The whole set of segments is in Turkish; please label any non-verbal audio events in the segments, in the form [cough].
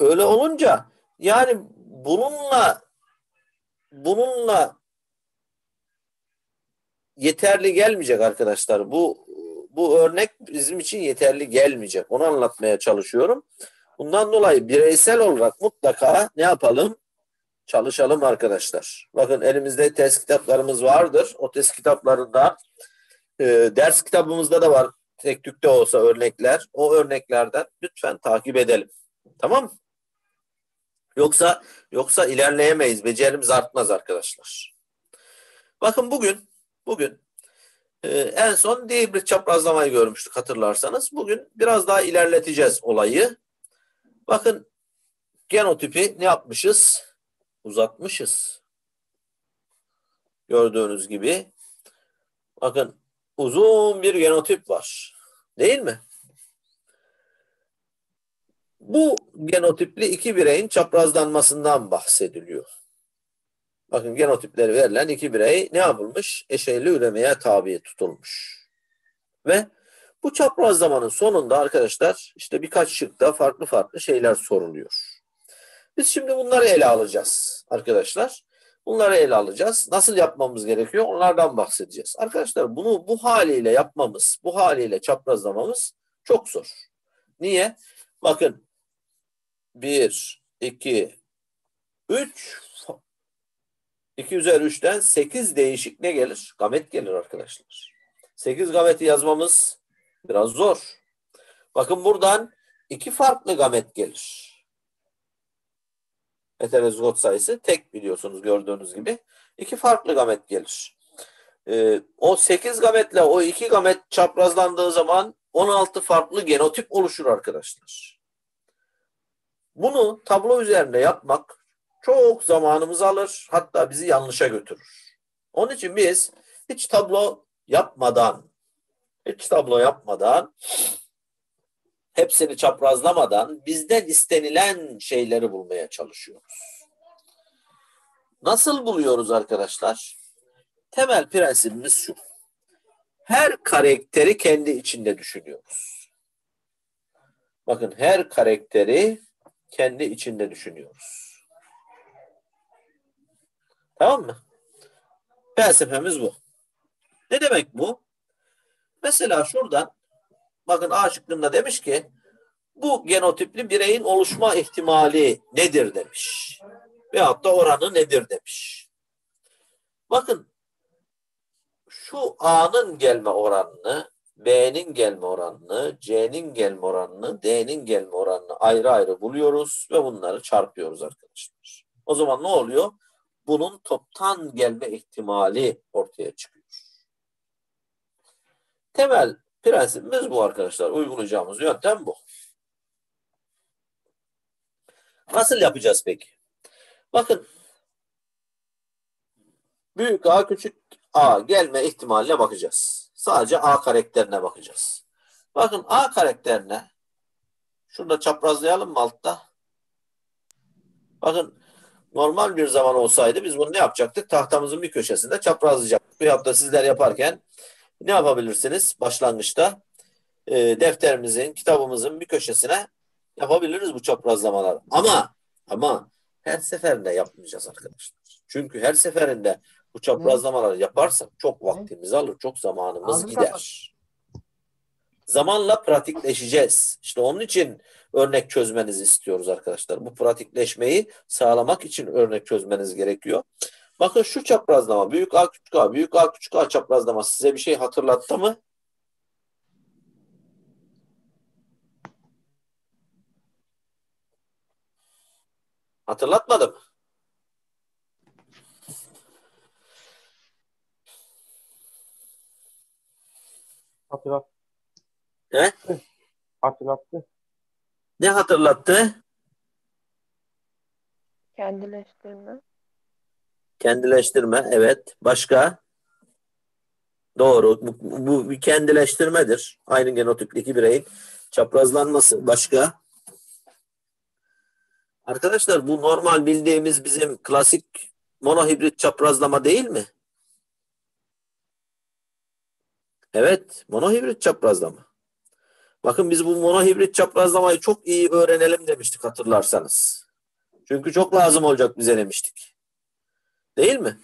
öyle olunca yani bununla bununla yeterli gelmeyecek arkadaşlar. Bu bu örnek bizim için yeterli gelmeyecek. Onu anlatmaya çalışıyorum. Bundan dolayı bireysel olarak mutlaka ne yapalım? Çalışalım arkadaşlar. Bakın elimizde test kitaplarımız vardır. O test kitaplarında e, ders kitabımızda da var. Tek tükte olsa örnekler. O örneklerden lütfen takip edelim. Tamam mı? Yoksa yoksa ilerleyemeyiz. Becerimiz artmaz arkadaşlar. Bakın bugün bugün e, en son bir çaprazlamayı görmüştük hatırlarsanız. Bugün biraz daha ilerleteceğiz olayı. Bakın genotipi ne yapmışız? Uzatmışız. Gördüğünüz gibi. Bakın uzun bir genotip var. Değil mi? Bu genotipli iki bireyin çaprazlanmasından bahsediliyor. Bakın genotipleri verilen iki birey ne yapılmış? Eşeyli üremeye tabi tutulmuş. Ve bu çaprazlamanın sonunda arkadaşlar işte birkaç şıkta farklı farklı şeyler soruluyor. Biz şimdi bunları ele alacağız arkadaşlar. Bunları ele alacağız. Nasıl yapmamız gerekiyor? Onlardan bahsedeceğiz. Arkadaşlar bunu bu haliyle yapmamız, bu haliyle çaprazlamamız çok zor. Niye? Bakın 1, 2, 3 2 üzeri 3'ten 8 değişik ne gelir? Gamet gelir arkadaşlar. 8 gameti yazmamız biraz zor. Bakın buradan iki farklı gamet gelir. Heterozigot sayısı tek biliyorsunuz gördüğünüz gibi. iki farklı gamet gelir. Ee, o 8 gametle o 2 gamet çaprazlandığı zaman 16 farklı genotip oluşur arkadaşlar. Bunu tablo üzerinde yapmak çok zamanımız alır. Hatta bizi yanlışa götürür. Onun için biz hiç tablo yapmadan hiç tablo yapmadan hepsini çaprazlamadan bizden istenilen şeyleri bulmaya çalışıyoruz. Nasıl buluyoruz arkadaşlar? Temel prensibimiz şu. Her karakteri kendi içinde düşünüyoruz. Bakın her karakteri kendi içinde düşünüyoruz. Tamam mı? Felsefemiz bu. Ne demek bu? Mesela şuradan bakın A şıkkında demiş ki bu genotipli bireyin oluşma ihtimali nedir demiş. Veyahut da oranı nedir demiş. Bakın şu A'nın gelme oranını, B'nin gelme oranını, C'nin gelme oranını, D'nin gelme oranını ayrı ayrı buluyoruz ve bunları çarpıyoruz arkadaşlar. O zaman ne oluyor? Bunun toptan gelme ihtimali ortaya çıkıyor. Temel prensibimiz bu arkadaşlar. Uygulayacağımız yöntem bu. Nasıl yapacağız peki? Bakın büyük A küçük A gelme ihtimaline bakacağız. Sadece A karakterine bakacağız. Bakın A karakterine şurada çaprazlayalım mı altta? Bakın normal bir zaman olsaydı biz bunu ne yapacaktık? Tahtamızın bir köşesinde çaprazlayacaktık. Bir hafta sizler yaparken ne yapabilirsiniz başlangıçta? E, defterimizin, kitabımızın bir köşesine yapabiliriz bu çaprazlamalar. Ama ama her seferinde yapmayacağız arkadaşlar. Çünkü her seferinde bu çaprazlamaları yaparsak çok vaktimizi alır, çok zamanımız gider. Zamanla pratikleşeceğiz. İşte onun için örnek çözmenizi istiyoruz arkadaşlar. Bu pratikleşmeyi sağlamak için örnek çözmeniz gerekiyor. Bakın şu çaprazlama büyük A küçük A büyük A küçük A çaprazlama size bir şey hatırlattı mı? Hatırlatmadım. Hatırlattı. He? Hatırlattı. Ne hatırlattı? Kendileştirme. Kendileştirme. Evet. Başka? Doğru. Bu, bu bir kendileştirmedir. Aynı genotipteki bireyin çaprazlanması. Başka? Arkadaşlar bu normal bildiğimiz bizim klasik monohibrit çaprazlama değil mi? Evet. Monohibrit çaprazlama. Bakın biz bu monohibrit çaprazlamayı çok iyi öğrenelim demiştik hatırlarsanız. Çünkü çok lazım olacak bize demiştik. Değil mi?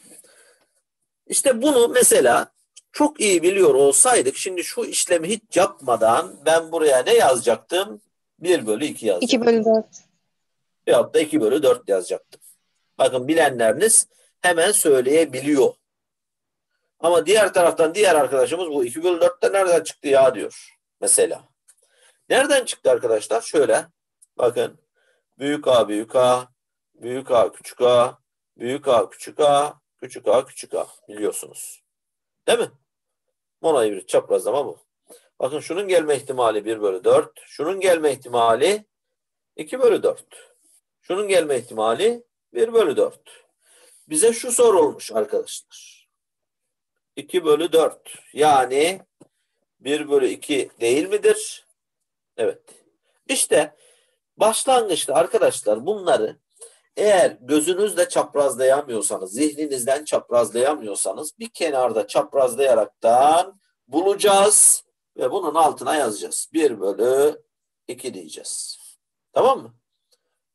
İşte bunu mesela çok iyi biliyor olsaydık şimdi şu işlemi hiç yapmadan ben buraya ne yazacaktım? 1 bölü 2 yazacaktım. 2 bölü 4. Veyahut da 2 bölü 4 yazacaktım. Bakın bilenleriniz hemen söyleyebiliyor. Ama diğer taraftan diğer arkadaşımız bu 2 bölü 4'te nereden çıktı ya diyor. Mesela. Nereden çıktı arkadaşlar? Şöyle. Bakın. Büyük A büyük A. Büyük A küçük A. Büyük A küçük A. Küçük A küçük A. Biliyorsunuz. Değil mi? Monohibrit çaprazlama bu. Bakın şunun gelme ihtimali 1 bölü 4. Şunun gelme ihtimali 2 bölü 4. Şunun gelme ihtimali 1 bölü 4. Bize şu sorulmuş arkadaşlar. 2 bölü 4. Yani 1 bölü 2 değil midir? Evet. İşte başlangıçta arkadaşlar bunları eğer gözünüzle çaprazlayamıyorsanız, zihninizden çaprazlayamıyorsanız bir kenarda çaprazlayaraktan bulacağız ve bunun altına yazacağız. 1 bölü 2 diyeceğiz. Tamam mı?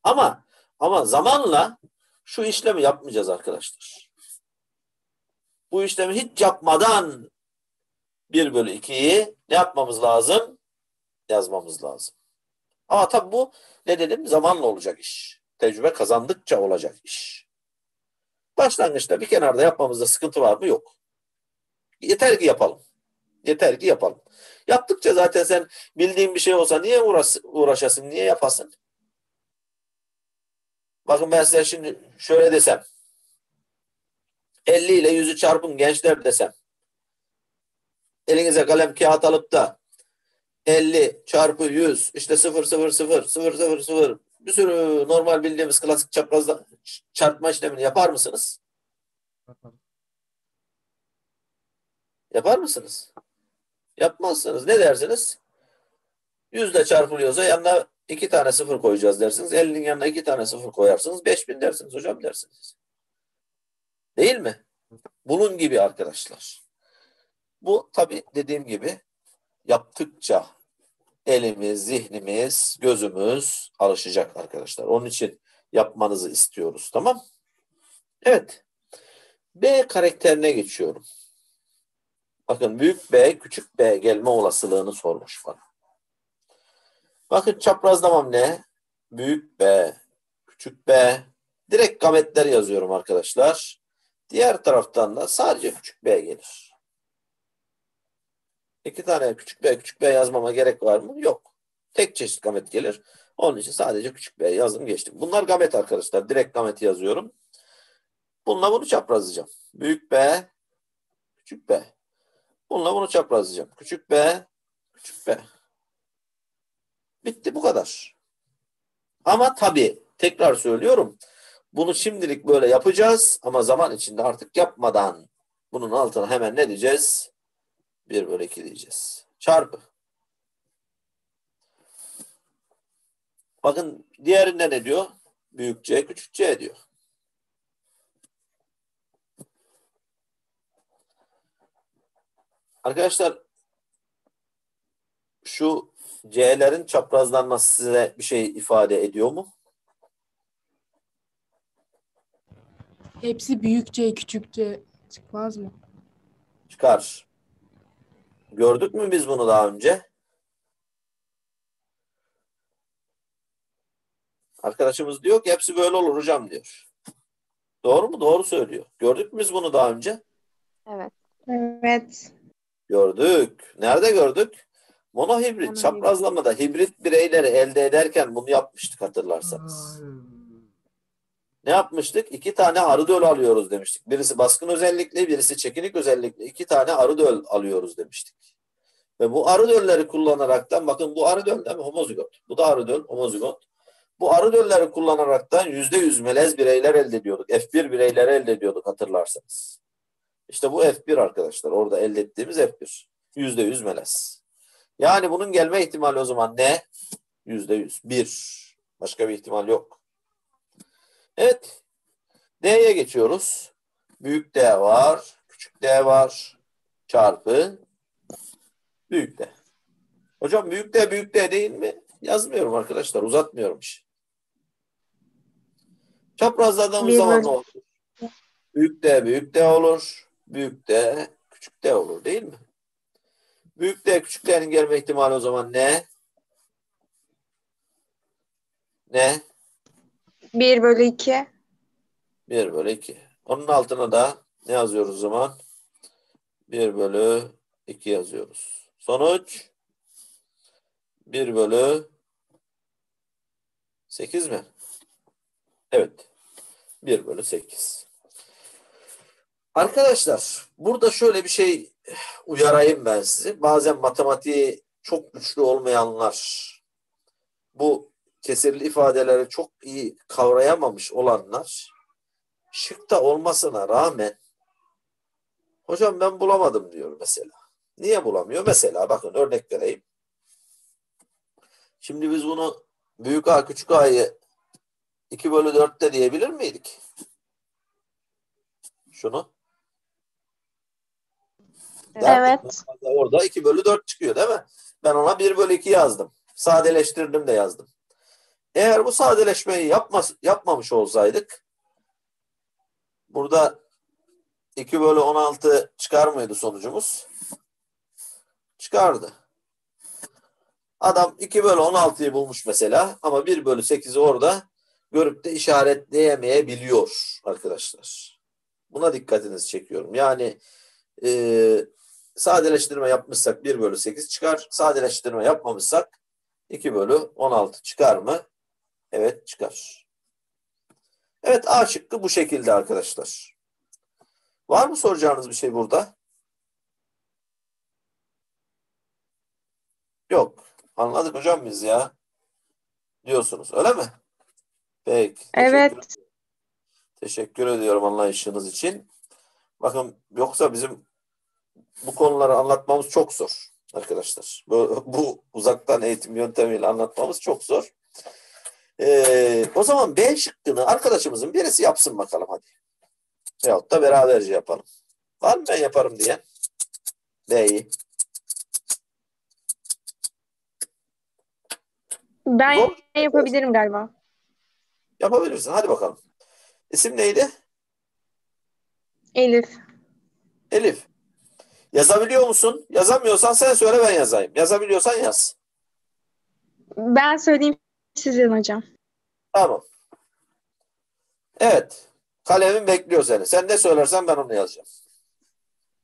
Ama ama zamanla şu işlemi yapmayacağız arkadaşlar. Bu işlemi hiç yapmadan 1 bölü 2'yi ne yapmamız lazım? Yazmamız lazım. Ama tabi bu ne dedim? Zamanla olacak iş. Tecrübe kazandıkça olacak iş. Başlangıçta bir kenarda yapmamızda sıkıntı var mı? Yok. Yeter ki yapalım. Yeter ki yapalım. Yaptıkça zaten sen bildiğin bir şey olsa niye uğraş, uğraşasın, niye yapasın? Bakın ben size şimdi şöyle desem. 50 ile 100'ü çarpın gençler desem. Elinize kalem kağıt alıp da 50 çarpı 100 işte 0 0 0 0 0 0 bir sürü normal bildiğimiz klasik çaprazda çarpma işlemini yapar mısınız? Yapar mısınız? Yapmazsınız. Ne dersiniz? Yüzde çarpılıyorsa yanına iki tane sıfır koyacağız dersiniz. 50'nin yanına iki tane sıfır koyarsınız. 5000 dersiniz hocam dersiniz. Değil mi? Bunun gibi arkadaşlar. Bu tabi dediğim gibi yaptıkça elimiz, zihnimiz, gözümüz alışacak arkadaşlar. Onun için yapmanızı istiyoruz. Tamam? Evet. B karakterine geçiyorum. Bakın büyük B, küçük B gelme olasılığını sormuş bana. Bakın çaprazlamam ne? Büyük B, küçük B. Direkt gametler yazıyorum arkadaşlar. Diğer taraftan da sadece küçük B gelir. İki tane küçük B, küçük B yazmama gerek var mı? Yok. Tek çeşit gamet gelir. Onun için sadece küçük B yazdım geçtim. Bunlar gamet arkadaşlar. Direkt gameti yazıyorum. Bununla bunu çaprazlayacağım. Büyük B, küçük B. Bununla bunu çaprazlayacağım. Küçük B, küçük B. Bitti bu kadar. Ama tabii tekrar söylüyorum. Bunu şimdilik böyle yapacağız ama zaman içinde artık yapmadan bunun altına hemen ne diyeceğiz? 1 bölü 2 diyeceğiz. Çarpı. Bakın diğerinde ne diyor? Büyük C, küçük C diyor. Arkadaşlar şu C'lerin çaprazlanması size bir şey ifade ediyor mu? Hepsi büyükçe, küçükçe çıkmaz mı? Çıkar. Gördük mü biz bunu daha önce? Arkadaşımız diyor ki hepsi böyle olur hocam diyor. Doğru mu? Doğru söylüyor. Gördük mü biz bunu daha önce? Evet. Evet. Gördük. Nerede gördük? Monohibrit. Çaprazlamada hibrit bireyleri elde ederken bunu yapmıştık hatırlarsanız. Ne yapmıştık? İki tane arı döl alıyoruz demiştik. Birisi baskın özellikli, birisi çekinik özellikli. İki tane arı döl alıyoruz demiştik. Ve bu arı dölleri kullanaraktan bakın bu arı döl değil mi? Homozigot. Bu da arı döl, homozigot. Bu arı dölleri kullanaraktan yüzde yüz melez bireyler elde ediyorduk. F1 bireyleri elde ediyorduk hatırlarsanız. İşte bu F1 arkadaşlar. Orada elde ettiğimiz F1. Yüzde yüz melez. Yani bunun gelme ihtimali o zaman ne? Yüzde yüz. Bir. Başka bir ihtimal yok. Evet. D'ye geçiyoruz. Büyük D var. Küçük D var. Çarpı büyük D. Hocam büyük D büyük D değil mi? Yazmıyorum arkadaşlar. Uzatmıyorum işi. Çaprazladığımız zaman ne olur? Büyük D büyük D olur. Büyük D küçük D olur değil mi? Büyük D küçük D'nin gelme ihtimali o zaman ne? Ne? 1 bölü 2. 1 bölü 2. Onun altına da ne yazıyoruz o zaman? 1 bölü 2 yazıyoruz. Sonuç 1 bölü 8 mi? Evet. 1 bölü 8. Arkadaşlar burada şöyle bir şey uyarayım ben sizi. Bazen matematiği çok güçlü olmayanlar bu kesirli ifadeleri çok iyi kavrayamamış olanlar şıkta olmasına rağmen hocam ben bulamadım diyor mesela. Niye bulamıyor? Mesela bakın örnek vereyim. Şimdi biz bunu büyük A küçük A'yı 2 bölü 4'te diyebilir miydik? Şunu. Evet. Orada 2 bölü 4 çıkıyor değil mi? Ben ona 1 bölü 2 yazdım. Sadeleştirdim de yazdım. Eğer bu sadeleşmeyi yapmas yapmamış olsaydık burada 2 bölü 16 çıkar mıydı sonucumuz? Çıkardı. Adam 2 bölü 16'yı bulmuş mesela ama 1 bölü 8'i orada görüp de işaretleyemeyebiliyor arkadaşlar. Buna dikkatinizi çekiyorum. Yani e, sadeleştirme yapmışsak 1 bölü 8 çıkar. Sadeleştirme yapmamışsak 2 bölü 16 çıkar mı? Evet çıkar. Evet A şıkkı bu şekilde arkadaşlar. Var mı soracağınız bir şey burada? Yok. Anladık hocam biz ya. Diyorsunuz öyle mi? Peki. teşekkür Evet. ederim. Teşekkür ediyorum anlayışınız için. Bakın yoksa bizim bu konuları anlatmamız çok zor arkadaşlar. Bu, bu uzaktan eğitim yöntemiyle anlatmamız çok zor. Ee, o zaman B şıkkını arkadaşımızın birisi yapsın bakalım hadi. Veyahut da beraberce yapalım. Var mı ben yaparım diye? B'yi. Ben Zor. yapabilirim galiba. Yapabilirsin. Hadi bakalım. İsim neydi? Elif. Elif. Yazabiliyor musun? Yazamıyorsan sen söyle ben yazayım. Yazabiliyorsan yaz. Ben söyleyeyim sizin hocam. Tamam. Evet. Kalemin bekliyor seni. Sen ne söylersen ben onu yazacağım.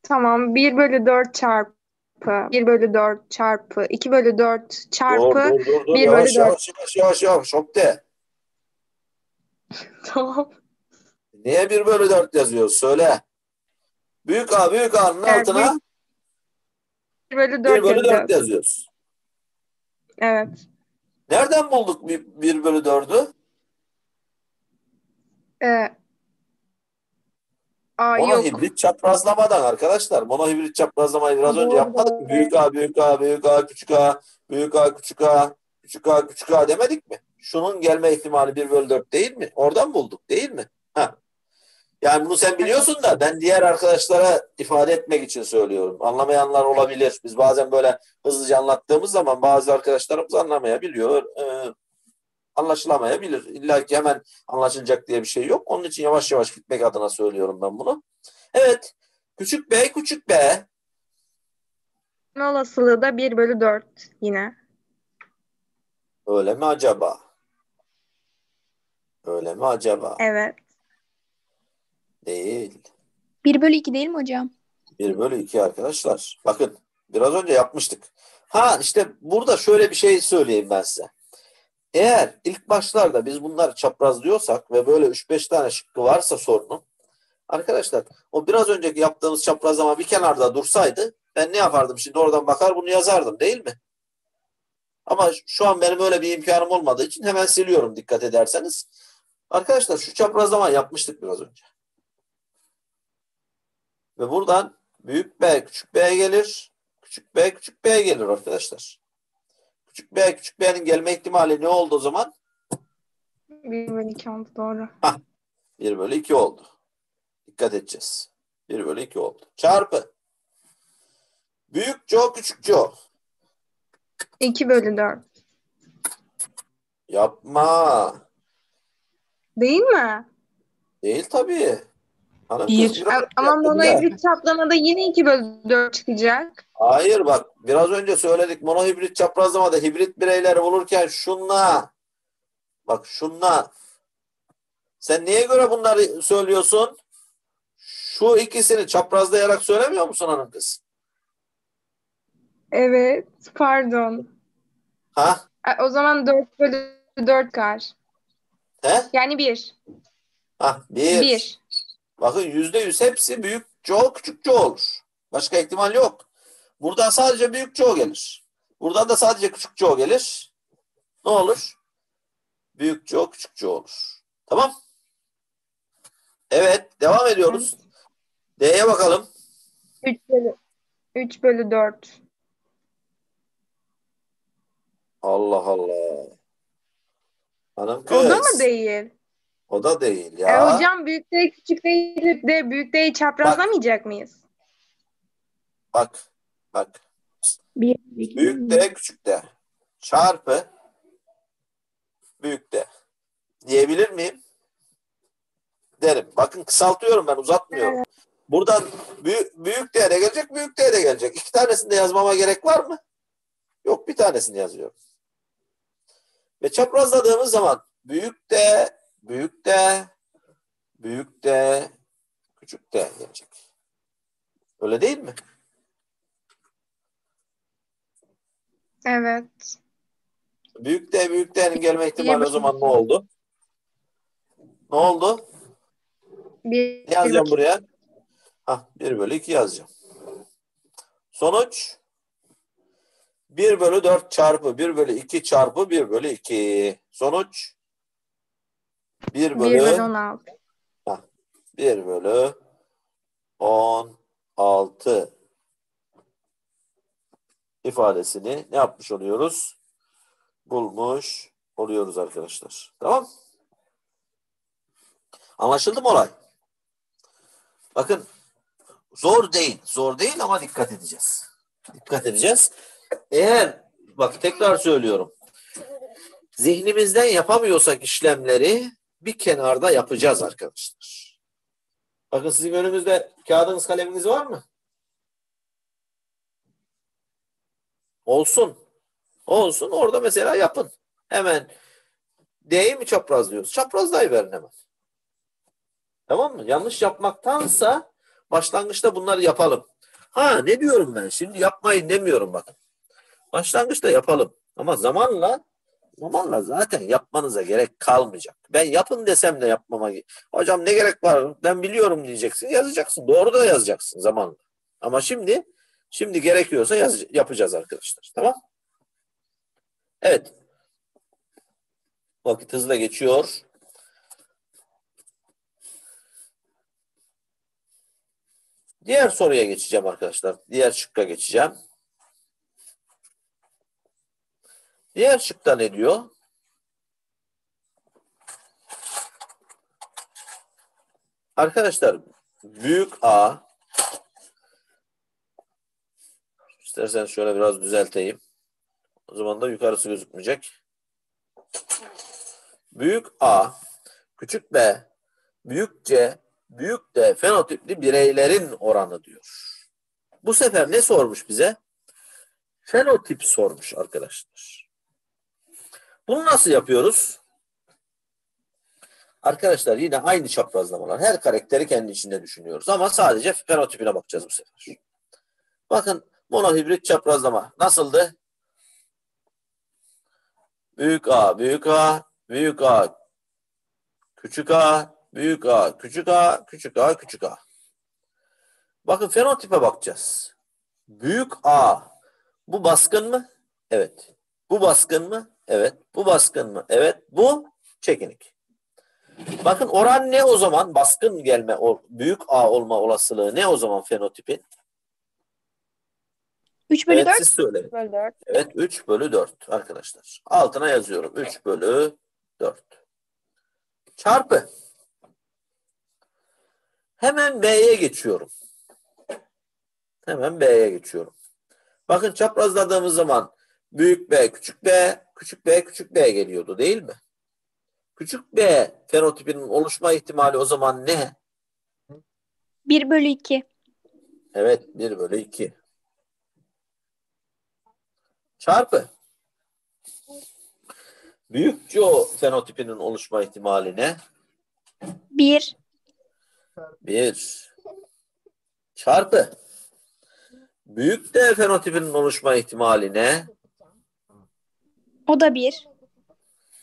Tamam. 1 bölü 4 çarpı 1 bölü 4 çarpı 2 bölü 4 Dur çarpı dur dur. dur. bir Yavaş, bölü dört. yavaş yavaş yavaş yavaş. Çok de. [laughs] tamam. Niye 1 bölü 4 yazıyoruz? Söyle. Büyük A büyük A'nın Evet, altına 1 bölü 1 4 bölü 4 yazacağız. yazıyoruz. Evet. Nereden bulduk 1 bölü 4'ü? Ee, Aa yok. Monohibrit çaprazlamadan arkadaşlar. Monohibrit çaprazlamayı biraz önce yapmadık mı? Büyük A, büyük A, büyük A, küçük A, büyük A, küçük A, küçük A, küçük A demedik mi? Şunun gelme ihtimali 1 bölü 4 değil mi? Oradan bulduk değil mi? Ha. Yani bunu sen biliyorsun da ben diğer arkadaşlara ifade etmek için söylüyorum. Anlamayanlar olabilir. Biz bazen böyle hızlıca anlattığımız zaman bazı arkadaşlarımız anlamayabiliyor. Ee, anlaşılamayabilir. İlla ki hemen anlaşılacak diye bir şey yok. Onun için yavaş yavaş gitmek adına söylüyorum ben bunu. Evet. Küçük B, küçük B. olasılığı da 1 bölü 4 yine. Öyle mi acaba? Öyle mi acaba? Evet. Değil. 1 bölü 2 değil mi hocam? 1 bölü 2 arkadaşlar. Bakın biraz önce yapmıştık. Ha işte burada şöyle bir şey söyleyeyim ben size. Eğer ilk başlarda biz bunları çaprazlıyorsak ve böyle 3-5 tane şıkkı varsa sorunun arkadaşlar o biraz önceki yaptığımız çaprazlama bir kenarda dursaydı ben ne yapardım şimdi oradan bakar bunu yazardım değil mi? Ama şu an benim öyle bir imkanım olmadığı için hemen siliyorum dikkat ederseniz. Arkadaşlar şu çaprazlama yapmıştık biraz önce. Ve buradan büyük B küçük B gelir. Küçük B küçük B gelir arkadaşlar. Küçük B küçük B'nin gelme ihtimali ne oldu o zaman? 1 bölü 2 oldu doğru. 1 bölü 2 oldu. Dikkat edeceğiz. 1 bölü 2 oldu. Çarpı. Büyük Co küçük Co. 2 bölü 4. Yapma. Değil mi? Değil tabii. Bir. Ama monohibrit çaplamada yine 2 bölü 4 çıkacak. Hayır bak biraz önce söyledik monohibrit çaprazlamada hibrit bireyleri bulurken şunla bak şunla sen niye göre bunları söylüyorsun? Şu ikisini çaprazlayarak söylemiyor musun hanım kız? Evet. Pardon. Ha? O zaman 4 bölü 4 kar. He? Yani 1. Ha, bir. 1. Bakın yüzde yüz hepsi büyük çoğu küçük çoğu olur. Başka ihtimal yok. Buradan sadece büyük çoğu gelir. Buradan da sadece küçük çoğu gelir. Ne olur? Büyük çoğu küçük çoğu olur. Tamam. Evet devam ediyoruz. D'ye bakalım. 3 bölü 3 bölü 4. Allah Allah. Hanım O kız. da mı değil? O da değil E, ya. hocam büyük değil küçük değil de büyük değil çaprazlamayacak mıyız? Bak. Bak. Bir, Büyük de küçük de çarpı büyük de diyebilir miyim? Derim. Bakın kısaltıyorum ben uzatmıyorum. Buradan büyük, büyük de de gelecek büyük de de gelecek. İki tanesini de yazmama gerek var mı? Yok bir tanesini yazıyorum. Ve çaprazladığımız zaman büyük de büyük de büyük de küçük de gelecek. Öyle değil mi? Evet. Büyük de büyük değerin gelme ihtimali o zaman ne oldu? Ne oldu? 1 Ne yazacağım buraya? Hah 1 bölü 2 yazacağım. Sonuç 1 bölü 4 çarpı 1 bölü 2 çarpı 1 bölü 2. Sonuç 1 1 bölü bölü 16. 1 bölü 16 ifadesini ne yapmış oluyoruz? Bulmuş oluyoruz arkadaşlar. Tamam. Anlaşıldı mı olay? Bakın zor değil. Zor değil ama dikkat edeceğiz. Dikkat edeceğiz. Eğer bak tekrar söylüyorum. Zihnimizden yapamıyorsak işlemleri bir kenarda yapacağız arkadaşlar. Bakın sizin önünüzde kağıdınız kaleminiz var mı? Olsun. Olsun. Orada mesela yapın. Hemen D'yi mi çaprazlıyoruz? Çaprazlayıverin hemen. Tamam mı? Yanlış yapmaktansa başlangıçta bunları yapalım. Ha ne diyorum ben? Şimdi yapmayın demiyorum bakın. Başlangıçta yapalım. Ama zamanla zamanla zaten yapmanıza gerek kalmayacak. Ben yapın desem de yapmama Hocam ne gerek var? Ben biliyorum diyeceksin. Yazacaksın. Doğru da yazacaksın zamanla. Ama şimdi şimdi gerekiyorsa yaz, yapacağız arkadaşlar. Tamam? Evet. Vakit hızla geçiyor. Diğer soruya geçeceğim arkadaşlar. Diğer şıkka geçeceğim. Diğer şıkta ne diyor? Arkadaşlar büyük A istersen şöyle biraz düzelteyim. O zaman da yukarısı gözükmeyecek. Büyük A, küçük B, büyük C, büyük D fenotipli bireylerin oranı diyor. Bu sefer ne sormuş bize? Fenotip sormuş arkadaşlar. Bunu nasıl yapıyoruz? Arkadaşlar yine aynı çaprazlamalar. Her karakteri kendi içinde düşünüyoruz. Ama sadece fenotipine bakacağız bu sefer. Bakın monohibrit çaprazlama nasıldı? Büyük A, büyük A, büyük A, küçük A, büyük A, küçük A, küçük A, küçük A. Bakın fenotipe bakacağız. Büyük A. Bu baskın mı? Evet. Bu baskın mı? Evet. Bu baskın mı? Evet. Bu çekinik. Bakın oran ne o zaman? Baskın gelme, büyük A olma olasılığı ne o zaman fenotipin? 3 bölü Evet 4. siz söyleyin. Bölü 4. Evet 3 bölü 4 arkadaşlar. Altına yazıyorum. 3 bölü 4. Çarpı. Hemen B'ye geçiyorum. Hemen B'ye geçiyorum. Bakın çaprazladığımız zaman büyük B, küçük B, küçük B, küçük B geliyordu değil mi? Küçük B fenotipinin oluşma ihtimali o zaman ne? 1 bölü 2. Evet 1 bölü 2. Çarpı. Büyük CO fenotipinin oluşma ihtimali ne? 1. 1. Çarpı. Büyük D fenotipinin oluşma ihtimali ne? O da 1.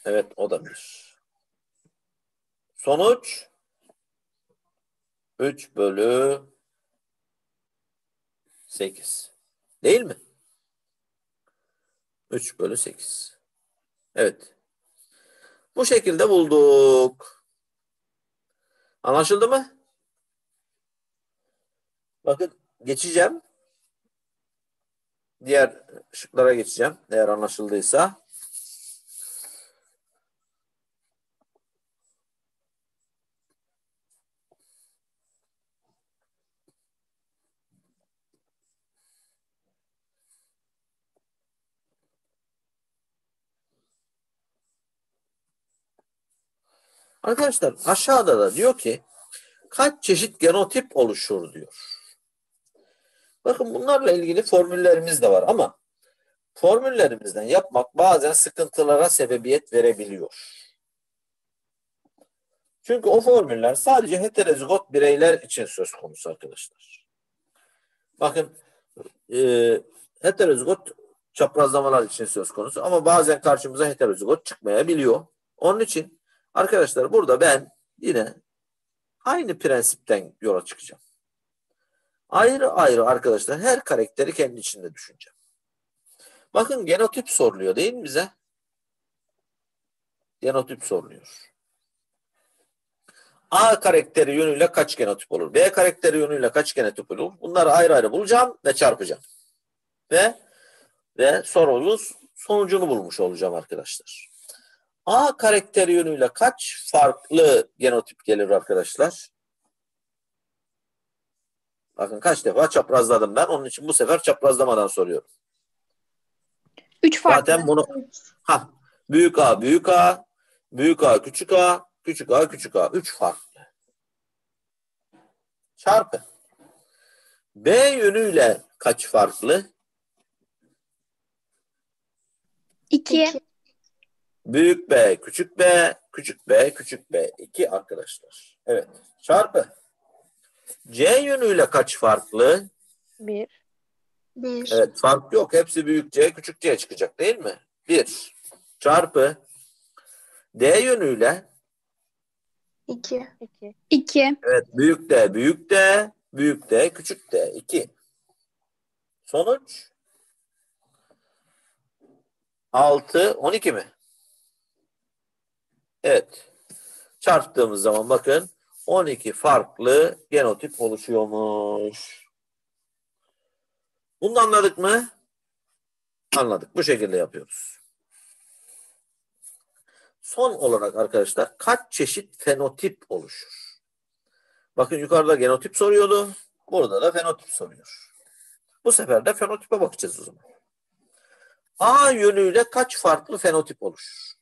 Evet o da 1. Sonuç 3 bölü 8. Değil mi? 3 bölü 8. Evet. Bu şekilde bulduk. Anlaşıldı mı? Bakın geçeceğim. Diğer şıklara geçeceğim. Eğer anlaşıldıysa. Arkadaşlar aşağıda da diyor ki kaç çeşit genotip oluşur diyor. Bakın bunlarla ilgili formüllerimiz de var ama formüllerimizden yapmak bazen sıkıntılara sebebiyet verebiliyor. Çünkü o formüller sadece heterozigot bireyler için söz konusu arkadaşlar. Bakın e, heterozigot çaprazlamalar için söz konusu ama bazen karşımıza heterozigot çıkmayabiliyor. Onun için arkadaşlar burada ben yine aynı prensipten yola çıkacağım. Ayrı ayrı arkadaşlar her karakteri kendi içinde düşüneceğim. Bakın genotip soruluyor değil mi bize? Genotip soruluyor. A karakteri yönüyle kaç genotip olur? B karakteri yönüyle kaç genotip olur? Bunları ayrı ayrı bulacağım ve çarpacağım. Ve ve sorunun sonucunu bulmuş olacağım arkadaşlar. A karakteri yönüyle kaç farklı genotip gelir arkadaşlar? Bakın kaç defa çaprazladım ben. Onun için bu sefer çaprazlamadan soruyorum. 3 farklı. Zaten bunu ha büyük A, büyük A, büyük A, küçük A, küçük A, küçük A. Üç farklı. Çarpı. B yönüyle kaç farklı? 2. Büyük B, küçük B, küçük B, küçük B. 2 arkadaşlar. Evet. Çarpı. C yönüyle kaç farklı? 1. 1. Evet fark yok. Hepsi büyük C, küçük C çıkacak değil mi? 1. Çarpı. D yönüyle 2. 2. evet büyük D, büyük D, büyük D, küçük D. 2. Sonuç 6, 12 mi? Evet. Çarptığımız zaman bakın 12 farklı genotip oluşuyormuş. Bunu anladık mı? Anladık. Bu şekilde yapıyoruz. Son olarak arkadaşlar kaç çeşit fenotip oluşur? Bakın yukarıda genotip soruyordu. Burada da fenotip soruyor. Bu sefer de fenotipe bakacağız o zaman. A yönüyle kaç farklı fenotip oluşur?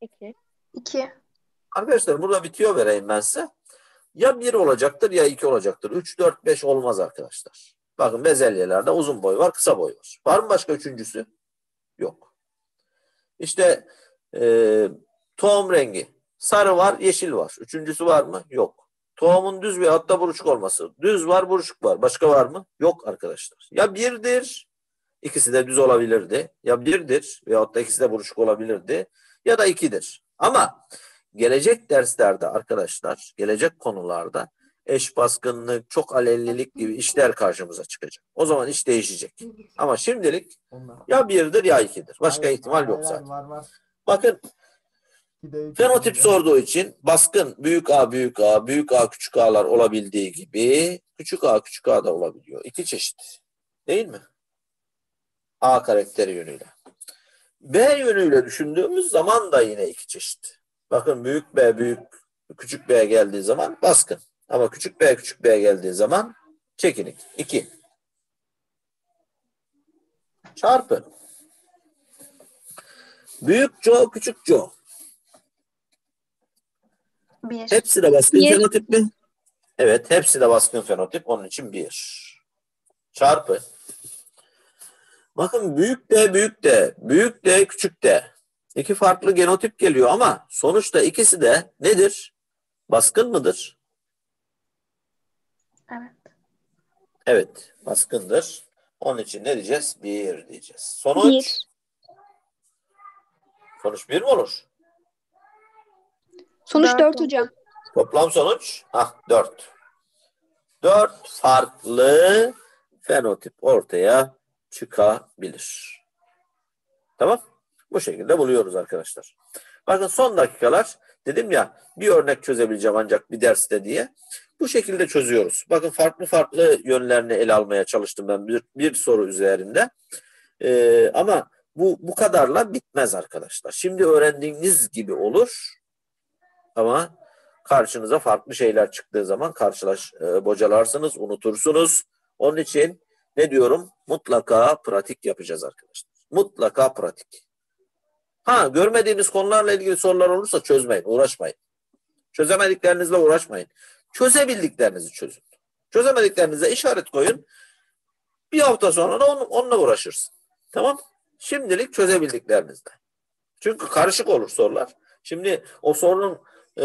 2. 2. Arkadaşlar burada bitiyor vereyim ben size. Ya 1 olacaktır ya 2 olacaktır. 3, 4, 5 olmaz arkadaşlar. Bakın bezelyelerde uzun boy var, kısa boy var. Var mı başka üçüncüsü? Yok. İşte e, tohum rengi. Sarı var, yeşil var. Üçüncüsü var mı? Yok. Tohumun düz ve hatta buruşuk olması. Düz var, buruşuk var. Başka var mı? Yok arkadaşlar. Ya birdir, ikisi de düz olabilirdi. Ya birdir veyahut da ikisi de buruşuk olabilirdi. Ya da ikidir. Ama gelecek derslerde arkadaşlar, gelecek konularda eş baskınlık, çok alellilik gibi işler karşımıza çıkacak. O zaman iş değişecek. Ama şimdilik ya birdir ya ikidir. Başka ihtimal yok zaten. Var var. Bakın fenotip sorduğu için baskın büyük A büyük A, büyük A küçük A'lar olabildiği gibi küçük A küçük A da olabiliyor. İki çeşit. Değil mi? A karakteri yönüyle. B yönüyle düşündüğümüz zaman da yine iki çeşit. Bakın büyük B büyük küçük B geldiği zaman baskın. Ama küçük B küçük B geldiği zaman çekinik. 2. Çarpı. Büyük co, küçük co. Bir. Hepsi de baskın Bir. fenotip mi? Evet, hepsi de baskın fenotip. Onun için bir. Çarpı. Bakın büyük de büyük de, büyük de küçük de. İki farklı genotip geliyor ama sonuçta ikisi de nedir? Baskın mıdır? Evet. Evet, baskındır. Onun için ne diyeceğiz? Bir diyeceğiz. Sonuç? Bir. Sonuç bir mi olur? Sonuç Dört dört hocam. Toplam sonuç ah 4. 4 farklı fenotip ortaya çıkabilir. Tamam? Bu şekilde buluyoruz arkadaşlar. Bakın son dakikalar dedim ya bir örnek çözebileceğim ancak bir derste diye. Bu şekilde çözüyoruz. Bakın farklı farklı yönlerini ele almaya çalıştım ben bir, bir soru üzerinde. Ee, ama bu bu kadarla bitmez arkadaşlar. Şimdi öğrendiğiniz gibi olur. Ama karşınıza farklı şeyler çıktığı zaman karşılaş e, bocalarsınız, unutursunuz. Onun için ne diyorum? Mutlaka pratik yapacağız arkadaşlar. Mutlaka pratik. Ha görmediğimiz konularla ilgili sorular olursa çözmeyin, uğraşmayın. Çözemediklerinizle uğraşmayın. Çözebildiklerinizi çözün. Çözemediklerinize işaret koyun. Bir hafta sonra da onu- onunla uğraşırsın. Tamam? Şimdilik çözebildiklerinizle. Çünkü karışık olur sorular. Şimdi o sorunun e,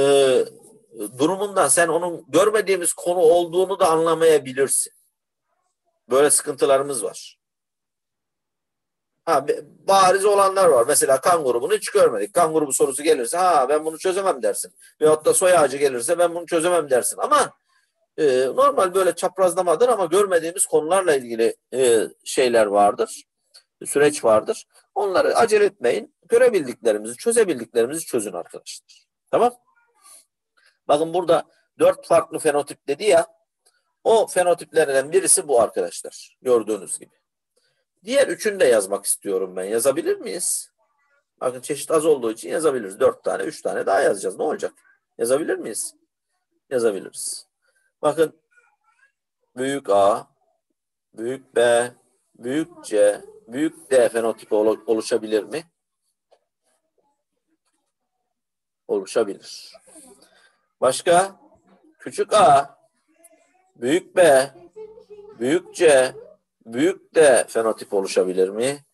durumundan sen onun görmediğimiz konu olduğunu da anlamayabilirsin. Böyle sıkıntılarımız var. Ha, bariz olanlar var. Mesela kan grubunu hiç görmedik. Kan grubu sorusu gelirse ha ben bunu çözemem dersin. Veyahut da soy ağacı gelirse ben bunu çözemem dersin. Ama e, normal böyle çaprazlamadır ama görmediğimiz konularla ilgili e, şeyler vardır. Süreç vardır. Onları acele etmeyin. Görebildiklerimizi, çözebildiklerimizi çözün arkadaşlar. Tamam? Bakın burada dört farklı fenotip dedi ya. O fenotiplerden birisi bu arkadaşlar. Gördüğünüz gibi. Diğer üçünü de yazmak istiyorum ben. Yazabilir miyiz? Bakın çeşit az olduğu için yazabiliriz. Dört tane, üç tane daha yazacağız. Ne olacak? Yazabilir miyiz? Yazabiliriz. Bakın büyük A, büyük B, büyük C, büyük D fenotipi olu- oluşabilir mi? Oluşabilir. Başka? Küçük A, büyük B, büyük C, büyük D fenotip oluşabilir mi?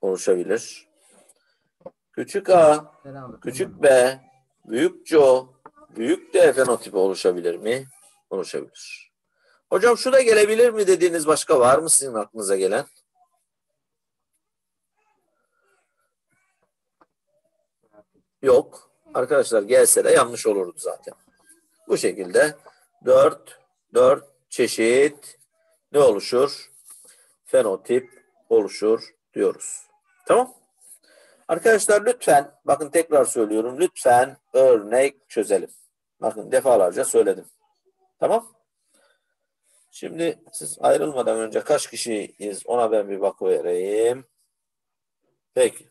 Oluşabilir. Küçük A, küçük B, büyük C, büyük D fenotipi oluşabilir mi? Oluşabilir. Hocam şu da gelebilir mi dediğiniz başka var mı sizin aklınıza gelen? Yok. Arkadaşlar gelse de yanlış olurdu zaten. Bu şekilde 4 4 çeşit ne oluşur? Fenotip oluşur diyoruz. Tamam? Arkadaşlar lütfen bakın tekrar söylüyorum. Lütfen örnek çözelim. Bakın defalarca söyledim. Tamam? Şimdi siz ayrılmadan önce kaç kişiyiz ona ben bir bakıvereyim. Peki.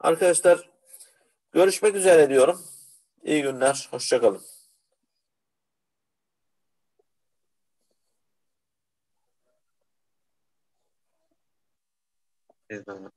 Arkadaşlar görüşmek üzere diyorum. İyi günler. Hoşçakalın. Ezberle.